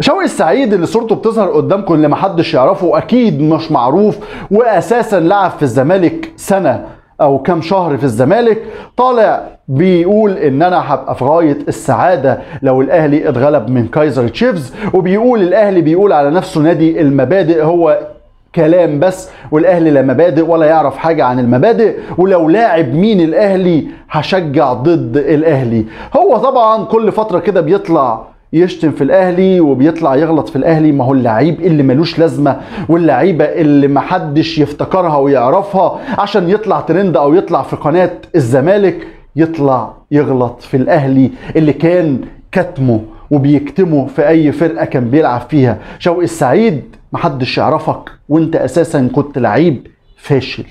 شوقي السعيد اللي صورته بتظهر قدامكم اللي محدش يعرفه أكيد مش معروف واساسا لعب في الزمالك سنة أو كام شهر في الزمالك. طالع بيقول إن أنا هبقى في غاية السعادة لو الأهلي اتغلب من كايزر تشيفز وبيقول الأهلي بيقول على نفسه نادي المبادئ هو كلام بس والأهلي لا مبادئ ولا يعرف حاجة عن المبادئ ولو لاعب مين الأهلي هشجع ضد الأهلي. هو طبعا كل فترة كده بيطلع يشتم في الأهلي وبيطلع يغلط في الأهلي. ما هو اللعيب اللي ملوش لازمة واللعيبة اللي محدش يفتكرها ويعرفها عشان يطلع ترند أو يطلع في قناة الزمالك يطلع يغلط في الأهلي اللي كان كتمه وبيكتمه في أي فرقة كان بيلعب فيها. شوقي السعيد محدش يعرفك وأنت أساسا كنت لعيب فاشل.